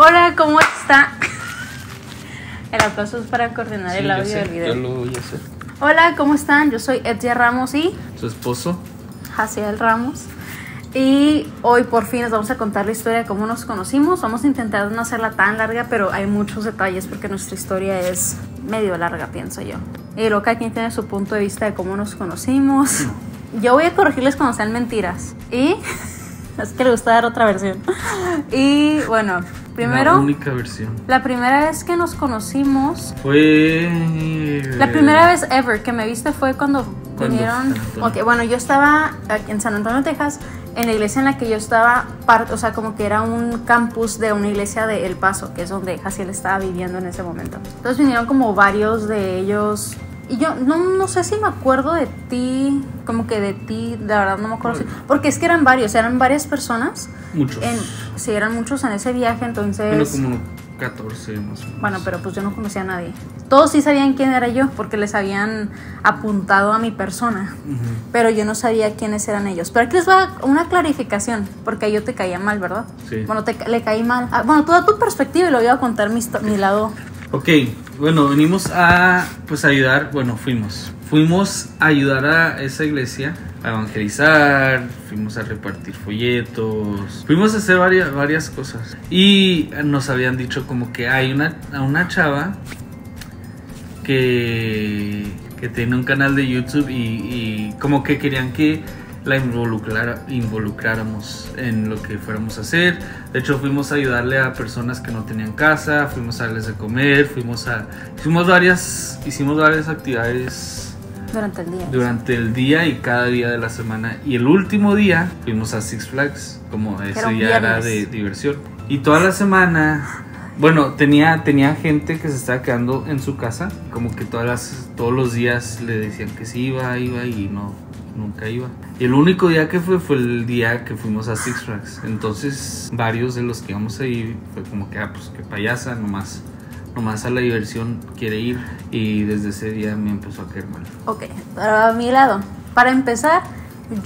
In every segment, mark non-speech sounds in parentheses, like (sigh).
Hola, ¿cómo está? (laughs) El aplauso es para coordinar Sí, el audio del Yo video. lo voy a hacer. Hola, ¿cómo están? Yo soy Etia Ramos y Su esposo. Jaciel Ramos. Y hoy por fin les vamos a contar la historia de cómo nos conocimos. Vamos a intentar no hacerla tan larga, pero hay muchos detalles porque nuestra historia es medio larga, pienso yo. Y luego cada quien tiene su punto de vista de cómo nos conocimos. Yo voy a corregirles cuando sean mentiras. Y (laughs) es que le gusta dar otra versión. Y bueno, primero, La única versión. la primera vez que nos conocimos Fue. la primera vez ever que me viste fue cuando vinieron. Ok, bueno, yo estaba en San Antonio, Texas, en la iglesia en la que yo estaba, parte, o sea, como que era un campus de una iglesia de El Paso, que es donde Jaciel estaba viviendo en ese momento. Entonces vinieron como varios de ellos. Y yo no, no sé si me acuerdo de ti, como que de ti, de verdad no me acuerdo. si- porque es que eran varios, eran varias personas. Muchos. En, sí, eran muchos en ese viaje, entonces. Bueno, como 14 más o menos. Bueno, pero pues yo no conocía a nadie. Todos sí sabían quién era yo porque les habían apuntado a mi persona, pero yo no sabía quiénes eran ellos. Pero aquí les va una clarificación, porque yo te caía mal, ¿verdad? Sí. Bueno, te, le caí mal. Ah, bueno, toda tu perspectiva y lo voy a contar mi, mi lado. Ok, bueno, venimos a pues ayudar, bueno, fuimos. Fuimos a ayudar a esa iglesia a evangelizar, fuimos a repartir folletos, fuimos a hacer varias, varias cosas. Y nos habían dicho como que hay una, una chava que, que tiene un canal de YouTube y, y como que querían que la involucrara, involucráramos en lo que fuéramos a hacer. De hecho, fuimos a ayudarle a personas que no tenían casa, fuimos a darles de comer, fuimos a... Hicimos varias, hicimos varias actividades Durante el día. durante el día y cada día de la semana. Y el último día fuimos a Six Flags, como ese día era de diversión. Y toda la semana, bueno, tenía, tenía gente que se estaba quedando en su casa, como que todas las, todos los días le decían que sí iba, iba y no, nunca iba. Y el único día que fue fue el día que fuimos a Six Flags. Entonces, varios de los que íbamos a ir fue como que, ah, pues que payasa, nomás. Nomás a la diversión quiere ir y desde ese día me empezó a caer mal. Ok, a mi lado. Para empezar,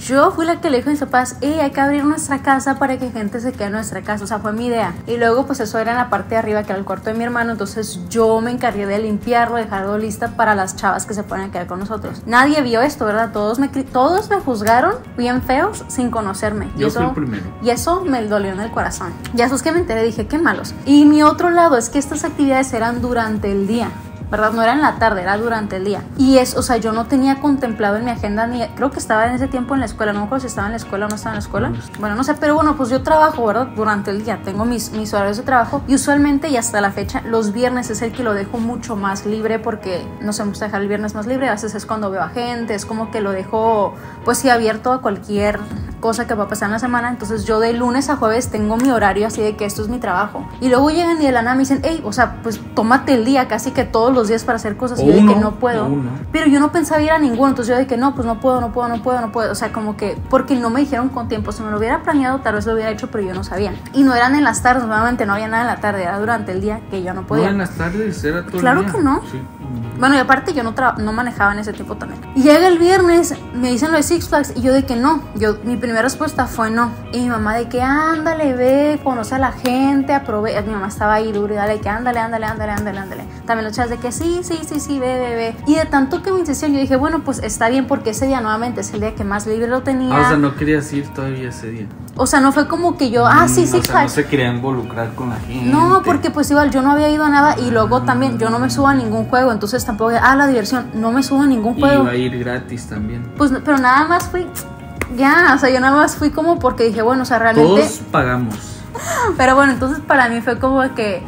yo fui la que le dijo a mis papás, hey, hay que abrir nuestra casa para que gente se quede en nuestra casa. O sea, fue mi idea. Y luego, pues eso era en la parte de arriba, que era el cuarto de mi hermano. Entonces yo me encargué de limpiarlo, dejarlo lista para las chavas que se pueden quedar con nosotros. Nadie vio esto, ¿verdad? Todos me, todos me juzgaron bien feos sin conocerme. Y Yo eso- fui el primero. y eso me dolió en el corazón. Ya eso es que me enteré, dije, qué malos. Y mi otro lado es que estas actividades eran durante el día. ¿Verdad? No era en la tarde, era durante el día. Y es, o sea, yo no tenía contemplado en mi agenda ni. Creo que estaba en ese tiempo en la escuela. No me acuerdo si estaba en la escuela o no estaba en la escuela. No. Bueno, no sé, pero bueno, pues yo trabajo, ¿verdad? Durante el día. Tengo mis, mis horarios de trabajo. Y usualmente, y hasta la fecha, los viernes es el que lo dejo mucho más libre porque no se me gusta dejar el viernes más libre. A veces es cuando veo a gente, es como que lo dejo, pues sí, abierto a cualquier cosa que va a pasar en la semana. Entonces yo de lunes a jueves tengo mi horario así de que esto es mi trabajo. Y luego llegan y de la nada me dicen, hey, o sea, pues tómate el día casi que todos los días para hacer cosas. O y yo de que no puedo. Pero yo no pensaba ir a ninguno. Entonces yo de que no, pues no puedo, no puedo, no puedo, no puedo. O sea, como que porque no me dijeron con tiempo. Si me lo hubiera planeado, tal vez lo hubiera hecho, pero yo no sabía. Y no eran en las tardes, nuevamente no había nada en la tarde, era durante el día que yo no podía. No, en las tardes era todo el Claro día. que no. Sí. Bueno, y aparte yo no, no manejaba en ese tiempo también. Y llega el viernes, me dicen lo de Six Flags y yo de que no. Yo, mi primera respuesta fue no. Y mi mamá de que ándale, ve, conoce a la gente, aprovecha. Mi mamá estaba ahí duro y dale que ándale, ándale, ándale, ándale, ándale. También los chavos de que sí, sí, sí, sí, ve, ve, ve. Y de tanto que me insistieron, yo dije, bueno, pues está bien porque ese día nuevamente es el día que más libre lo tenía. Ah, o sea, no querías ir todavía ese día. Fue como que yo, ah, sí, Mm, Six O sea, no se quería involucrar con la gente. No, porque pues igual yo no había ido a nada y luego también yo no me subo a ningún juego, entonces tampoco, ah, la diversión, no me subo a ningún Y juego. iba a ir gratis también. Pues, no- pero nada más fui, ya, o sea, yo nada más fui como porque dije, bueno, o sea, realmente, Todos pagamos. (laughs) pero bueno, entonces para mí fue como que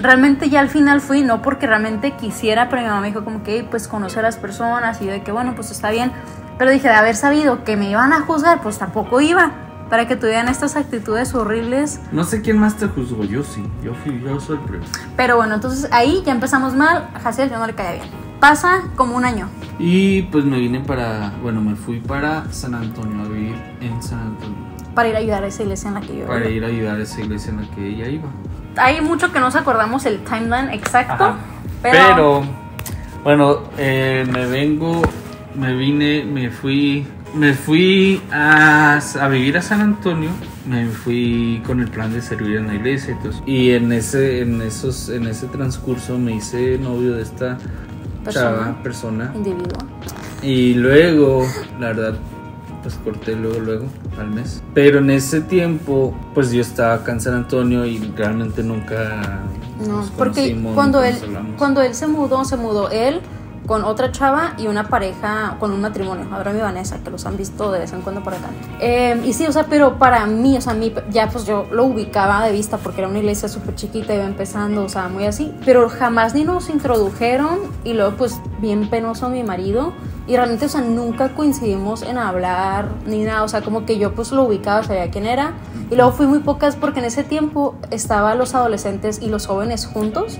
realmente ya al final fui, no porque realmente quisiera, pero mi mamá me dijo como que, pues, conocer a las personas y de que, bueno, pues está bien, pero dije, de haber sabido que me iban a juzgar, pues tampoco iba, para que tuvieran estas actitudes horribles No sé quién más te juzgó. Yo sí. Yo fui, yo soy el primero. Pero bueno, entonces ahí ya empezamos mal. A yo no le caía bien. Pasa como un año. Y pues me vine para. Bueno, me fui para San Antonio a vivir en San Antonio. para ir a ayudar a esa iglesia en la que yo Para iba. ir a ayudar a esa iglesia en la que ella iba. Hay mucho que no nos acordamos el timeline exacto, Ajá. pero, Pero, bueno, eh, me vengo, me vine, me fui, me fui a, a vivir a San Antonio. me fui con el plan de servir en la iglesia eso. Y en ese, en esos, en ese transcurso me hice novio de esta chava, persona. Individuo. Y luego, la verdad, pues corté luego, luego, al mes. Pero en ese tiempo, pues yo estaba acá en San Antonio y realmente nunca No, nos porque cuando él, hablamos. cuando él se mudó, se mudó él con otra chava y una pareja con un matrimonio, Abraham y Vanessa, que los han visto de vez en cuando por acá. Eh, y sí, o sea, pero para mí, o sea, mí ya pues yo lo ubicaba de vista porque era una iglesia súper chiquita, iba empezando, o sea, muy así, pero jamás ni nos introdujeron y luego pues bien penoso mi marido y realmente, o sea, nunca coincidimos en hablar ni nada, o sea, como que yo pues lo ubicaba, sabía quién era y luego fui muy pocas porque en ese tiempo estaban los adolescentes y los jóvenes juntos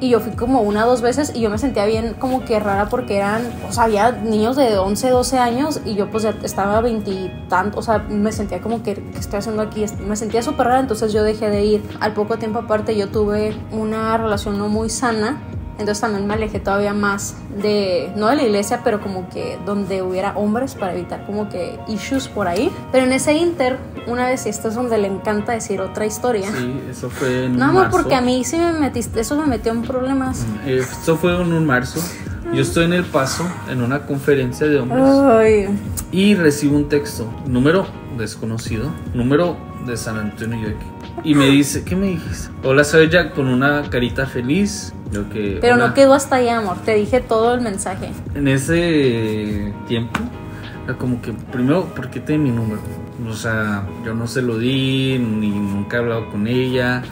y yo fui como una o dos veces y yo me sentía bien como que rara porque eran, o sea, había niños de 11, 12 años y yo pues ya estaba veintitantos, o sea, me sentía como que, ¿qué estoy haciendo aquí? Me sentía súper rara, entonces yo dejé de ir. Al poco tiempo aparte yo tuve una relación no muy sana, entonces también me alejé todavía más de, no de la iglesia, pero como que donde hubiera hombres para evitar como que issues por ahí. Pero en ese inter, una vez, y esto es donde le encanta decir otra historia. Sí, eso fue en No, amor, porque a mí sí me metiste, eso me metió en problemas. Eh, Esto fue en un marzo. Yo estoy en El Paso, en una conferencia de hombres. Ay, Y recibo un texto, número desconocido, número de San Antonio yo aquí. Y me dice, ¿qué me dijiste? Hola, soy Jack con una carita feliz. Yo que, pero hola. no quedó hasta ahí, amor. Te dije todo el mensaje. En ese tiempo, era como que, primero, ¿por qué tiene mi número? O sea, yo no se lo di, ni nunca he hablado con ella.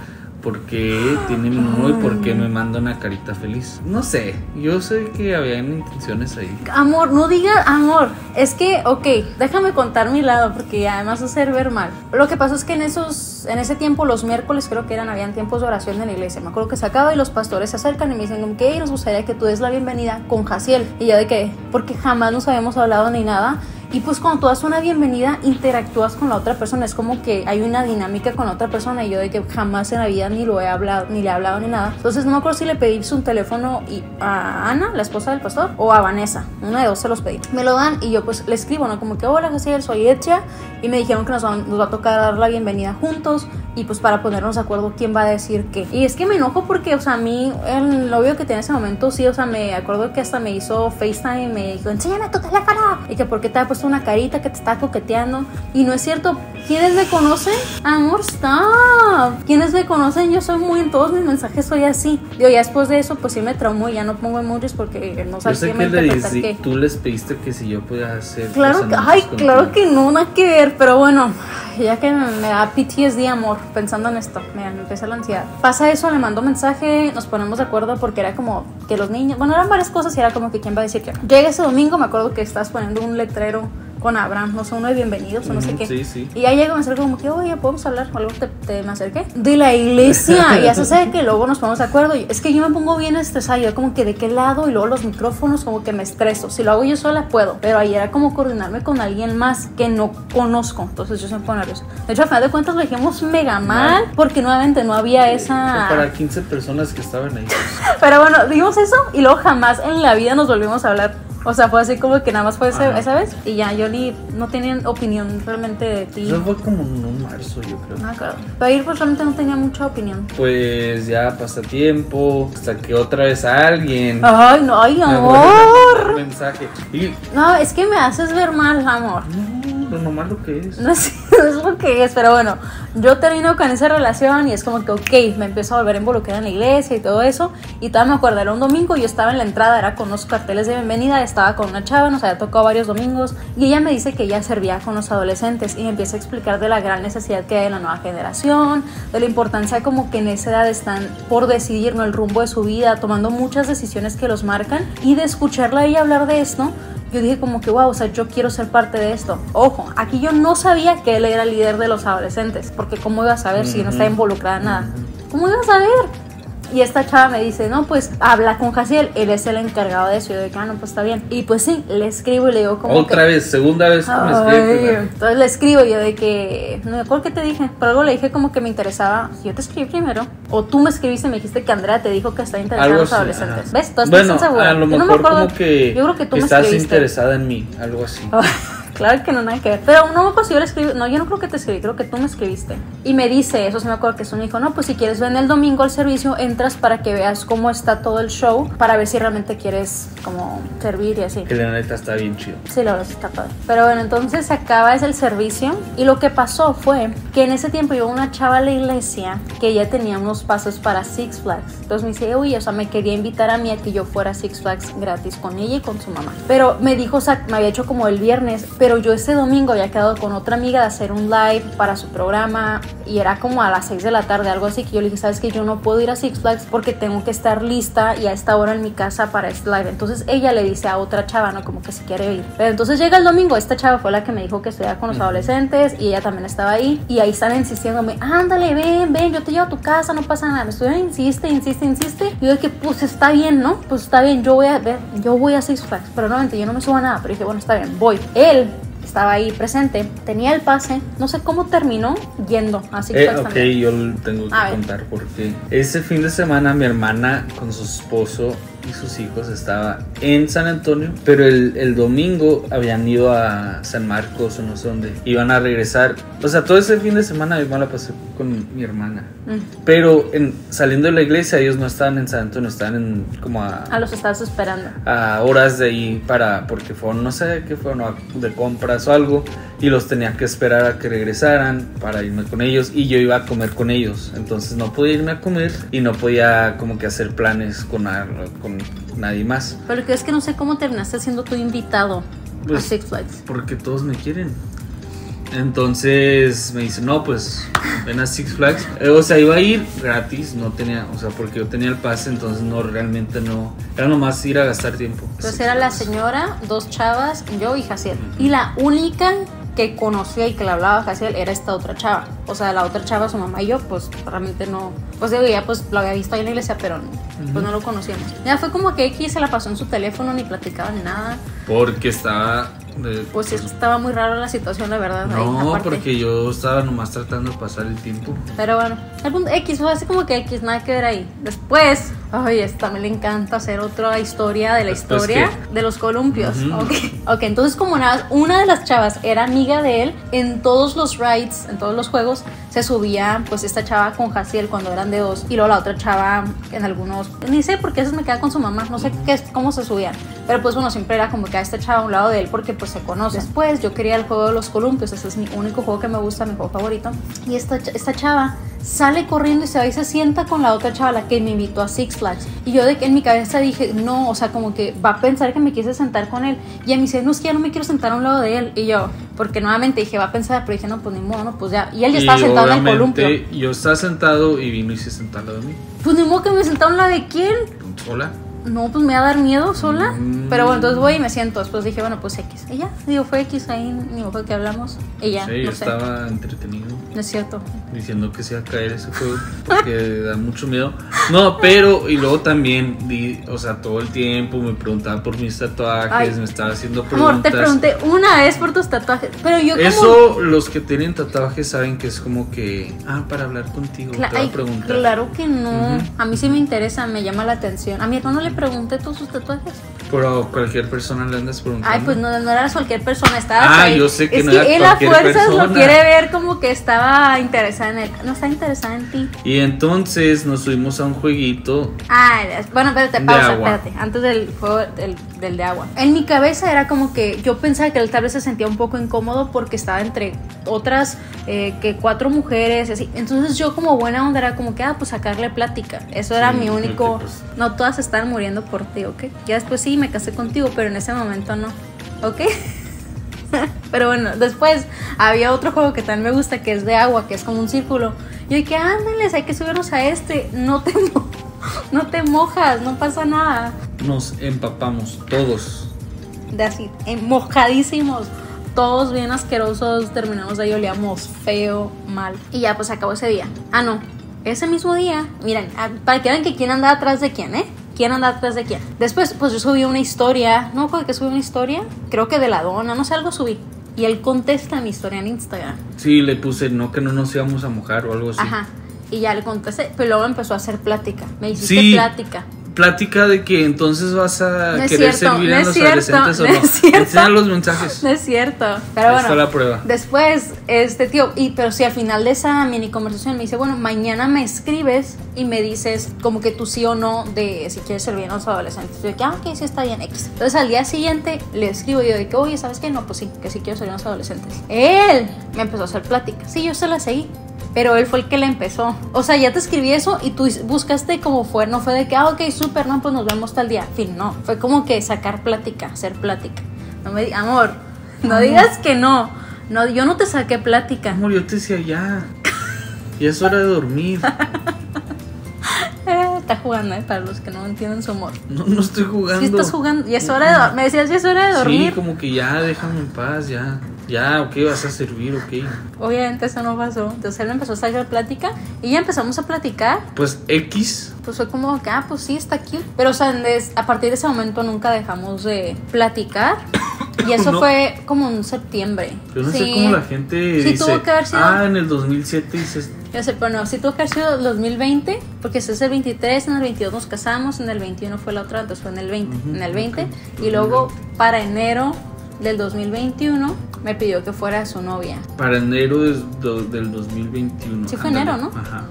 ¿Por qué tiene mi número y por qué me manda una carita feliz? No sé, yo sé que habían intenciones ahí. Amor, no diga amor. Es que, ok, déjame contar mi lado porque además a hacer ver mal. Lo que pasó es que en esos, en ese tiempo, los miércoles creo que eran, habían tiempos de oración en la iglesia. Me acuerdo que se acaba y los pastores se acercan y me dicen "Hey, nos gustaría que tú des la bienvenida con Jaciel. Y yo de que, porque jamás nos habíamos hablado ni nada. Y pues cuando tú das una bienvenida, interactúas con la otra persona. Es como que hay una dinámica con la otra persona. Y yo de que jamás en la vida ni lo he hablado, ni le he hablado ni nada. Entonces no me acuerdo si le pedí un teléfono y a Ana, la esposa del pastor, o a Vanessa. Una de dos se los pedí. Me lo dan y yo pues le escribo, ¿no? Como que, hola, Jaciel, soy Etia. Y me dijeron que nos, nos va a tocar dar la bienvenida juntos. Y pues para ponernos de acuerdo quién va a decir qué. Y es que me enojo porque, o sea, a mí, el novio que tenía en ese momento, sí, o sea, me acuerdo que hasta me hizo FaceTime y me dijo, enséñame tu teléfono. Y que porque te ha puesto una carita que te está coqueteando. Y no es cierto. ¿Quiénes me conocen? Amor, stop. ¿Quiénes me conocen? Yo soy muy en todos mis mensajes, soy así. Digo, ya después de eso, pues sí me traumó y ya no pongo emojis porque no Yo sé qué me interpretar qué. tú les pediste que si yo podía hacer. Claro que, ay, contigo. claro que no, nada que ver, pero bueno, ya que me, me da PTSD, amor, pensando en esto, me, me empieza la ansiedad. Pasa eso, le mando mensaje, nos ponemos de acuerdo porque era como que los niños, bueno, eran varias cosas y era como que quién va a decir que. Llega ese domingo, me acuerdo que estás poniendo un letrero con Abraham, no sé, uno de bienvenidos o no sé qué. Sí, sí. Y ya llega, me acerco como que, oye, ¿podemos hablar? O algo te, te- me acerqué. De la iglesia. (laughs) y eso sé que luego nos ponemos de acuerdo. Es que yo me pongo bien estresada. Yo como que de qué lado y luego los micrófonos como que me estreso. Si lo hago yo sola, puedo. Pero ahí era como coordinarme con alguien más que no conozco. Entonces yo siempre pongo nerviosa. De hecho, al final de cuentas lo dijimos mega mal. Porque nuevamente no había esa... Para 15 personas que estaban ahí. (laughs) Pero bueno, dijimos eso y luego jamás en la vida nos volvimos a hablar. O sea, fue así como que nada más fue ese- esa vez y ya yo ni no tenían opinión realmente de ti. Eso fue como en marzo, yo creo. No acuerdo. Pero ahí pues realmente no tenía mucha opinión. Pues ya pasa tiempo, hasta que otra vez alguien Ay, no, ay, a amor. mensaje. Y No, es que me haces ver mal, amor. no, lo nomás lo que es. No (laughs) no es lo que es, pero bueno, yo termino con esa relación y es como que, ok, me empiezo a volver a involucrar en la iglesia y todo eso. Y todavía me acuerdo, era un domingo, yo estaba en la entrada, era con unos carteles de bienvenida, estaba con una chava, nos había tocado varios domingos. Y ella me dice que ella servía con los adolescentes y me empieza a explicar de la gran necesidad que hay en la nueva generación, de la importancia como que en esa edad están por decidir ¿no? el rumbo de su vida, tomando muchas decisiones que los marcan. Y de escucharla a ella hablar de esto, yo dije como que, wow, o sea, yo quiero ser parte de esto. Ojo, aquí yo no sabía que él era el líder de los adolescentes, porque cómo iba a saber si no está involucrada en nada. ¿Cómo iba a saber? Y esta chava me dice, no, pues habla con Jaciel, él es el encargado de eso. Y yo dije, ah, no, pues está bien. Y pues sí, le escribo y le digo como Otra que... vez, segunda vez que me escribe. entonces le escribo yo de que, no me acuerdo qué te dije, pero algo le dije como que me interesaba, si yo te escribí primero, o tú me escribiste y me dijiste que Andrea te dijo que está interesada en los adolescentes. ajá. ¿Ves? Estás bueno, a lo no mejor me como que, yo creo que tú estás interesada en mí, algo así. (laughs) Claro que no, nada que ver. Pero no me pasó, yo le escribí, no, yo no creo que te escribí, creo que tú me escribiste. Y me dice, eso sí me acuerdo que eso me dijo, no, pues si quieres ven el domingo al servicio, entras para que veas cómo está todo el show, para ver si realmente quieres como servir y así. Que la neta está bien chido. Sí, la verdad está padre. Pero bueno, entonces se acaba ese el servicio y lo que pasó fue que en ese tiempo yo una chava a la iglesia que ya tenía unos pasos para Six Flags. Entonces me dice, uy, o sea, me quería invitar a mí a que yo fuera a Six Flags gratis con ella y con su mamá. Pero me dijo, o sea, me había hecho como el viernes, pero yo ese domingo había quedado con otra amiga de hacer un live para su programa y era como a las 6 de la tarde, algo así, que yo le dije, sabes que yo no puedo ir a Six Flags porque tengo que estar lista y a esta hora en mi casa para este live. Entonces ella le dice a otra chava, ¿no? Como que si quiere ir. Pero entonces llega el domingo, esta chava fue la que me dijo que estuviera con los adolescentes y ella también estaba ahí y ahí están insistiéndome, ándale, ven, ven, yo te llevo a tu casa, no pasa nada. Me estuvieron, insiste, insiste, insiste. Y yo dije, pues está bien, ¿no? Pues está bien, yo voy a ver, yo voy a Six Flags, pero no, yo no me subo a nada, pero dije, bueno, está bien, voy. Él estaba ahí presente, tenía el pase, no sé cómo terminó yendo a Six Eh, Flags ok, también. yo tengo que A contar porque ese fin de semana mi hermana con su esposo y sus hijos estaba en San Antonio, pero el, el domingo habían ido a San Marcos o no sé dónde, iban a regresar. O sea, todo ese fin de semana yo me la pasé con mi hermana. Mm. Pero en, saliendo de la iglesia ellos no estaban en San Antonio, estaban en como a, Ah, los estabas esperando. a horas de ahí para, porque fueron, no sé qué fueron, a- de compras o algo, y los tenía que esperar a que regresaran para irme con ellos, y yo iba a comer con ellos, entonces no podía irme a comer y no podía como que hacer planes con, con nadie más, Pero es que no sé cómo terminaste siendo tu invitado a Pues- Six Flags. porque todos me quieren. Entonces me dice, no, pues ven a Six Flags. Eh, o sea, iba a ir gratis, no tenía, o sea, porque yo tenía el pase, entonces no, realmente no, era nomás ir a gastar tiempo. Entonces Six era la señora, dos chavas, yo y Jaciel. Y la única que conocía y que le hablaba a Jaciel era esta otra chava. O sea, la otra chava, su mamá y yo, pues realmente no. Pues digo, ya pues lo había visto ahí en la iglesia, pero no, pues no lo conocíamos. Ya fue como que X se la pasó en su teléfono, ni platicaba ni nada. Porque estaba... de- Pues sí, estaba muy raro la situación, la verdad. ahí, no, aparte. porque yo estaba nomás tratando de pasar el tiempo. Pero bueno, el punto X fue así como que X, nada que ver ahí. Después, ay, esta también le encanta hacer otra historia de la ¿Después historia qué? de los columpios. Ujú. ok, ok, entonces como nada, una de las chavas era amiga de él, en todos los rides, en todos los juegos, se subía pues esta chava con Jaciel cuando eran de dos y luego la otra chava en algunos, ni sé por qué veces me queda con su mamá, no sé qué, cómo se subían. Pero pues bueno, siempre era como que a esta chava a un lado de él porque pues se conoce. Después yo quería el juego de los columpios, ese es mi único juego que me gusta, mi juego favorito. Y esta, esta chava sale corriendo y se va y se sienta con la otra chava, la que me invitó a Six Flags. Y yo de en mi cabeza dije, no, o sea, como que va a pensar que me quise sentar con él. Y a mí dice, no, es que ya no me quiero sentar a un lado de él. Y yo, porque nuevamente dije, va a pensar, pero dije, no, pues ni modo, no, pues ya. Y él ya estaba Y sentado en el obviamente, columpio. Yo estaba sentado y vino y se sentó al lado de mí. Pues ni modo que me sentara a un lado de quién. Sola. No, pues me va a dar miedo sola. Mm. Pero bueno, entonces voy y me siento. Después dije, bueno, pues X. Ya, digo, fue X ahí, ni modo que hablamos. Ya, sí, no yo sé. estaba entretenido. No es cierto. Diciendo que se iba a caer ese juego. Que da mucho miedo. No, pero, y luego también, di, o sea, todo el tiempo me preguntaba por mis tatuajes, Ay. me estaba haciendo preguntas. Amor, te pregunté una vez por tus tatuajes. Pero yo como... Eso, los que tienen tatuajes saben que es como que, ah, para hablar contigo, Cla- te voy ay, a preguntar. claro que no. A mí sí me interesa, me llama la atención. A mi hermano le pregunté todos sus tatuajes. Pero cualquier persona le andas preguntando. Ay, pues no, no eras cualquier persona, estabas Ah, ahí. yo sé que es no que era él a lo quiere ver como que estaba interesada en él. No está interesada en ti. Y entonces nos subimos a un jueguito. Ah, bueno, espérate, pausa, espérate. Antes del juego del, del de agua. En mi cabeza era como que yo pensaba que él tal vez se sentía un poco incómodo porque estaba entre otras eh, que cuatro mujeres, y así. Entonces yo como buena onda era como que, ah, pues sacarle plática. Eso era Sí, mi único... No todas estaban muriendo por ti, ¿ok? Ya después sí me casé contigo, pero en ese momento no, ¿ok? (laughs) Pero bueno, después había otro juego que también me gusta que es de agua, que es como un círculo. Yo dije, ándales, hay que subirnos a este. No te, (laughs) mo- no te mojas, no pasa nada. Nos empapamos todos. De así, mojadísimos. Todos bien asquerosos, terminamos de ahí, olíamos feo, mal. Y ya, pues acabó ese día. Ah, no. Ese mismo día, miren, ah, para que vean que quién anda atrás de quién, ¿eh? ¿Quién anda atrás de quién? Después, pues yo subí una historia. No me que subí una historia. Creo que de la dona, no sé, algo subí. Y él contesta mi historia en Instagram. Sí, le puse no que no nos íbamos a mojar o algo así. Ajá. Y ya le contesté, pero luego empezó a hacer plática. Me hiciste Sí. plática. Plática de que entonces vas a No querer cierto, servir no a los cierto, adolescentes o no no. es cierto. Los mensajes. No es cierto. Pero Ahí bueno. está la prueba. Después, este tío, y pero si al final de esa mini conversación me dice, bueno, mañana me escribes y me dices como que tú sí o no de si quieres servir a los adolescentes. Yo de que, ah, ok, sí está bien, X. Entonces al día siguiente le escribo yo de que, oye, ¿sabes qué? No, pues sí, que sí quiero servir a los adolescentes. Él me empezó a hacer plática. Sí, yo se la seguí. Pero él fue el que le empezó. O sea, ya te escribí eso y tú buscaste como fue. No fue de que, ah, ok, súper, no, pues nos vemos tal día. Fin, no. Fue como que sacar plática, hacer plática. No me di- amor, no digas que no. No, yo no te saqué plática. Amor, yo te decía ya. Ya es hora de dormir. (laughs) Eh, está jugando, eh, para los que no entienden su amor. No, no estoy jugando. Sí estás jugando, ya es hora de dormir. Me decías, ya es hora de Sí, dormir. como que ya, déjame en paz, ya. Ya, ok, vas a servir, ok. Obviamente eso no pasó. Entonces él empezó a sacar plática y ya empezamos a platicar. Pues X. Pues fue como ah, pues sí, está aquí. Pero, o sea, a partir de ese momento nunca dejamos de platicar. (coughs) Y eso No. fue como en septiembre. Yo no sé Sí. cómo la gente Sí, dice. tuvo que haber sido- Ah, en el 2007 dices. Yo sé, pero no, sí tuvo que haber sido el 2020, porque ese es el 23, en el 22 nos casamos, en el 21 fue la otra, entonces fue en el 20, Ujú, en el 20, ok. y luego para enero del 2021 me pidió que fuera su novia. Para enero del 2021. Sí, fue enero, ¿no? Ajá.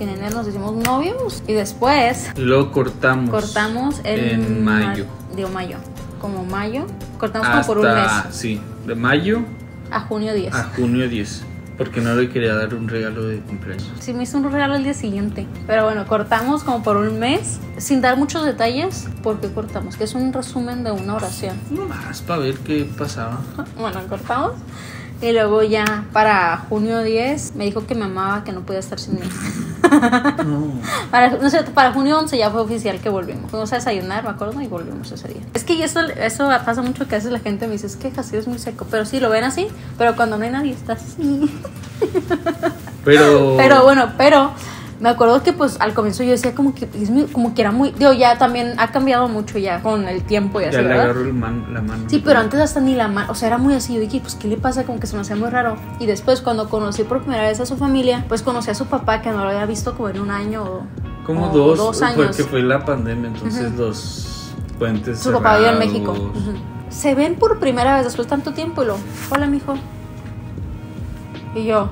En enero nos hicimos novios, y después Y luego cortamos. cortamos en, En mayo. ma- Digo mayo, como mayo, cortamos como por un mes, sí, de mayo a junio 10. a junio 10. Porque no le quería dar un regalo de cumpleaños. Sí, me hizo un regalo el día siguiente. Pero bueno, cortamos como por un mes, sin dar muchos detalles, porque cortamos, que es un resumen de una oración. No más, para ver qué pasaba. (laughs) Bueno, cortamos. Y luego ya para junio 10 me dijo que me amaba, que no podía estar sin mí. No. (laughs) Para, no sé, para junio 11 ya fue oficial que volvimos. Fuimos a desayunar, me acuerdo, y volvimos ese día. Es que eso, eso pasa mucho que a veces la gente me dice, es que Jaciel es muy seco. Pero sí, lo ven así, pero cuando no hay nadie está así. Pero. (laughs) Pero bueno, pero me acuerdo que pues al comienzo yo decía como que, es como que era muy... Digo, ya también ha cambiado mucho ya con el tiempo y así, Ya le ¿verdad? agarró el man- la mano. Sí, pero antes hasta ni la mano, o sea, era muy así, yo dije, pues, ¿qué le pasa? Como que se me hacía muy raro. Y después, cuando conocí por primera vez a su familia, pues conocí a su papá, que no lo había visto como en un año o, Como o dos, dos años. porque fue la pandemia, entonces los puentes. Su papá vive en. México. Se ven por primera vez después de tanto tiempo y lo, hola, mijo. Y yo,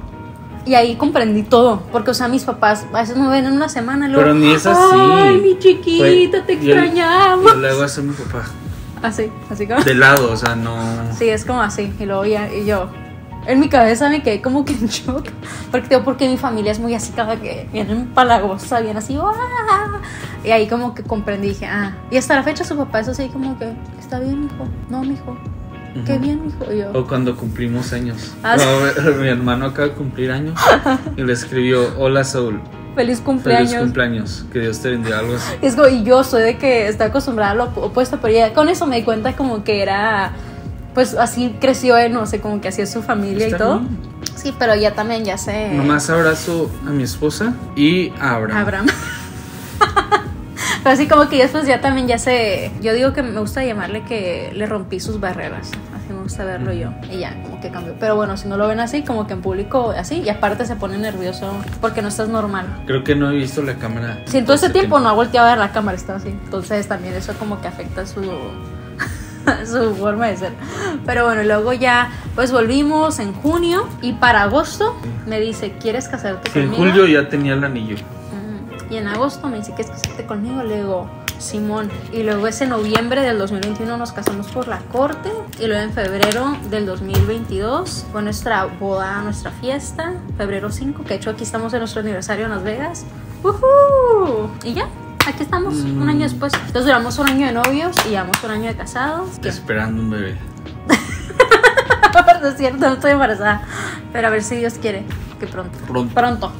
y ahí comprendí todo, porque, o sea, mis papás a veces me ven en una semana luego, Pero ni es así. Ay, mi chiquita, Fue- te yo- extrañamos. Yo le hago así a mi papá. Así, así como. De lado, o sea, no. Sí, es como así. Y luego ya, y yo, en mi cabeza me quedé como que en shock. Porque, digo, porque mi familia es muy así, cada que vienen palagosa, bien así. Y ahí como que comprendí, dije, ah. Y hasta la fecha su papá es así como que, está bien, hijo. No, mijo. Qué bien, hijo. Yo, O cuando cumplimos años. Ah, No, mi hermano acaba de cumplir años (laughs) y le escribió: Hola Saúl, feliz cumpleaños. feliz cumpleaños, que Dios te bendiga, algo así. Es como, y yo soy de que estoy acostumbrada a lo opuesto, pero ya con eso me di cuenta como que era, pues así creció él, no sé, como que así es su familia y Está todo. bien. Sí, pero ya también ya sé. Nomás abrazo a mi esposa y a Abraham. Abraham. (laughs) Pero así como que después ya también ya sé, yo digo que me gusta llamarle que le rompí sus barreras, así me gusta verlo yo, y ya, como que cambió. Pero bueno, si no lo ven así, como que en público así, y aparte se pone nervioso porque no estás normal. Creo que no he visto la cámara. Si en todo ese tiempo no ha volteado a ver la cámara, está así. Entonces también eso como que afecta su, (laughs) su forma de ser. Pero bueno, luego ya pues volvimos en junio y para agosto me dice, ¿quieres casarte Sí, en conmigo? julio ya tenía el anillo. Y en agosto me dice, ¿quieres casarte conmigo? Le digo, Simón. Y luego ese noviembre del 2021 nos casamos por la corte. Y luego en febrero del 2022 fue nuestra boda, nuestra fiesta. Febrero 5, que de hecho aquí estamos en nuestro aniversario en Las Vegas. ¡Uhú! Y ya, aquí estamos, un año después. Entonces duramos un año de novios y llevamos un año de casados. Que Esperando un bebé. (laughs) no es cierto, no estoy embarazada. Pero a ver si Dios quiere, que pronto. Pronto. Pronto.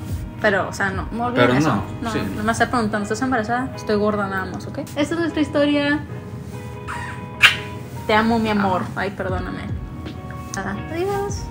Pero, o sea, no, no olviden Pero eso. no, No, sí. no me estar preguntando, ¿estás embarazada? Estoy gorda nada más, ¿ok? Esta es nuestra historia. Te amo, mi amor. Ay, perdóname. Adiós.